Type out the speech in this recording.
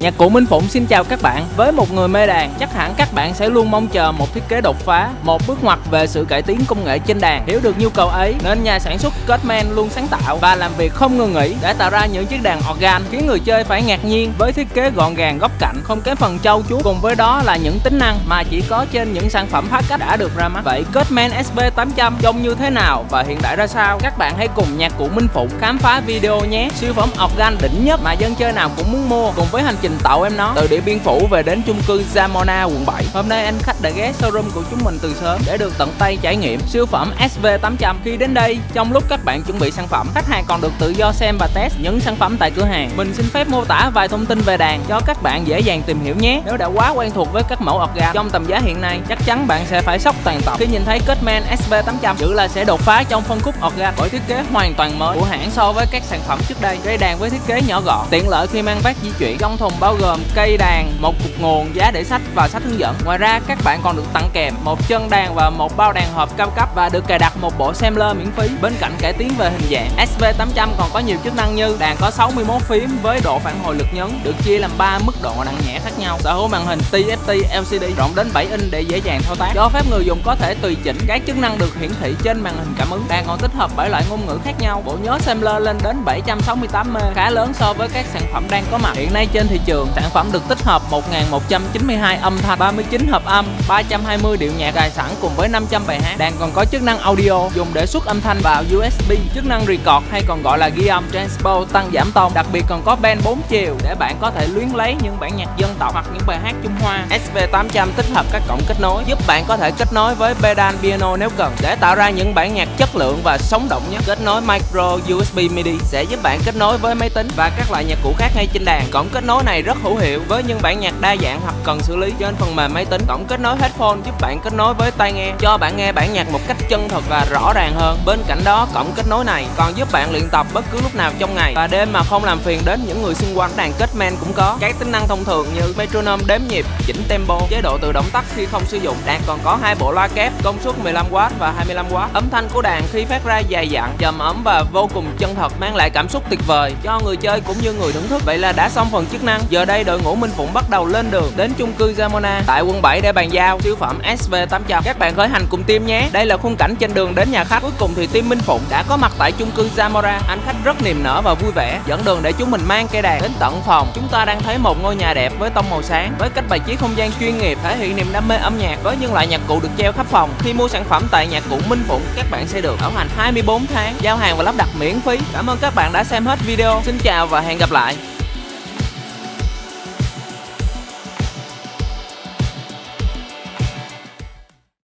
Nhạc cụ Minh Phụng xin chào các bạn. Với một người mê đàn, chắc hẳn các bạn sẽ luôn mong chờ một thiết kế đột phá, một bước ngoặt về sự cải tiến công nghệ trên đàn. Hiểu được nhu cầu ấy, nên nhà sản xuất Cutman luôn sáng tạo và làm việc không ngừng nghỉ để tạo ra những chiếc đàn organ khiến người chơi phải ngạc nhiên với thiết kế gọn gàng góc cạnh, không kém phần trâu chuốt. Cùng với đó là những tính năng mà chỉ có trên những sản phẩm phát cách đã được ra mắt. Vậy Cutman SB800 trông như thế nào và hiện đại ra sao? Các bạn hãy cùng nhạc cụ Minh Phụng khám phá video nhé. Siêu phẩm organ đỉnh nhất mà dân chơi nào cũng muốn mua cùng với hành trình trình tàu em nó. Từ Điện Biên Phủ về đến chung cư Zamona quận 7 hôm nay anh khách đã ghé showroom của chúng mình từ sớm để được tận tay trải nghiệm siêu phẩm SV800 khi đến đây trong lúc các bạn chuẩn bị sản phẩm khách hàng còn được tự do xem và test những sản phẩm tại cửa hàng. Mình xin phép mô tả vài thông tin về đàn cho các bạn dễ dàng tìm hiểu nhé. Nếu đã quá quen thuộc với các mẫu organ trong tầm giá hiện nay chắc chắn bạn sẽ phải sốc toàn tập. Khi nhìn thấy Cutman SV800 dự là sẽ đột phá trong phân khúc organ bởi thiết kế hoàn toàn mới của hãng so với các sản phẩm trước đây. Dây đàn với thiết kế nhỏ gọn tiện lợi khi mang vác di chuyển. Trong thùng bao gồm cây đàn, một cục nguồn, giá để sách và sách hướng dẫn. Ngoài ra các bạn còn được tặng kèm một chân đàn và một bao đàn hộp cao cấp và được cài đặt một bộ sampler miễn phí. Bên cạnh cải tiến về hình dạng, SV800 còn có nhiều chức năng như đàn có 61 phím với độ phản hồi lực nhấn được chia làm 3 mức độ nặng nhẹ khác nhau. Sở hữu màn hình TFT LCD rộng đến 7 inch để dễ dàng thao tác. Cho phép người dùng có thể tùy chỉnh các chức năng được hiển thị trên màn hình cảm ứng. Đàn còn tích hợp 7 loại ngôn ngữ khác nhau. Bộ nhớ sampler lên đến 768 MB, khá lớn so với các sản phẩm đang có mặt hiện nay trên thị trường sản phẩm được tích hợp 1192 âm thanh, 39 hợp âm, 320 điệu nhạc cài sẵn cùng với 500 bài hát. Đàn còn có chức năng audio dùng để xuất âm thanh vào USB, chức năng record hay còn gọi là ghi âm, transpose tăng giảm tông. Đặc biệt còn có band 4 chiều để bạn có thể luyến lấy những bản nhạc dân tộc hoặc những bài hát Trung Hoa. SV800 tích hợp các cổng kết nối giúp bạn có thể kết nối với pedal piano nếu cần để tạo ra những bản nhạc chất lượng và sống động nhất. Kết nối micro USB MIDI sẽ giúp bạn kết nối với máy tính và các loại nhạc cụ khác ngay trên đàn. Cổng kết nối này này rất hữu hiệu với những bản nhạc đa dạng hoặc cần xử lý trên phần mềm máy tính. Cổng kết nối headphone giúp bạn kết nối với tai nghe, cho bạn nghe bản nhạc một cách chân thật và rõ ràng hơn. Bên cạnh đó cổng kết nối này còn giúp bạn luyện tập bất cứ lúc nào trong ngày. Và đêm mà không làm phiền đến những người xung quanh đàn kết men cũng có. Các tính năng thông thường như metronome đếm nhịp, chỉnh tempo, chế độ tự động tắt khi không sử dụng đàn còn có hai bộ loa kép, công suất 15W và 25W âm thanh của đàn khi phát ra dài dặn trầm ấm và vô cùng chân thật, mang lại cảm xúc tuyệt vời cho người chơi cũng như người thưởng thức. Vậy là đã xong phần chức năng giờ đây đội ngũ Minh Phụng bắt đầu lên đường đến chung cư Zamona tại quận 7 để bàn giao siêu phẩm SV800. Các bạn khởi hành cùng team nhé. Đây là khung cảnh trên đường đến nhà khách. Cuối cùng thì team Minh Phụng đã có mặt tại chung cư Zamora. Anh khách rất niềm nở và vui vẻ, dẫn đường để chúng mình mang cây đàn đến tận phòng. Chúng ta đang thấy một ngôi nhà đẹp với tông màu sáng, với cách bài trí không gian chuyên nghiệp, thể hiện niềm đam mê âm nhạc với những loại nhạc cụ được treo khắp phòng. Khi mua sản phẩm tại nhạc cụ Minh Phụng, các bạn sẽ được bảo hành 24 tháng, giao hàng và lắp đặt miễn phí. Cảm ơn các bạn đã xem hết video. Xin chào và hẹn gặp lại.